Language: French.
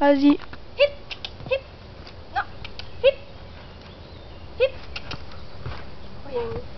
Vas-y. Hip, hip. Non, hip, hip. Rien.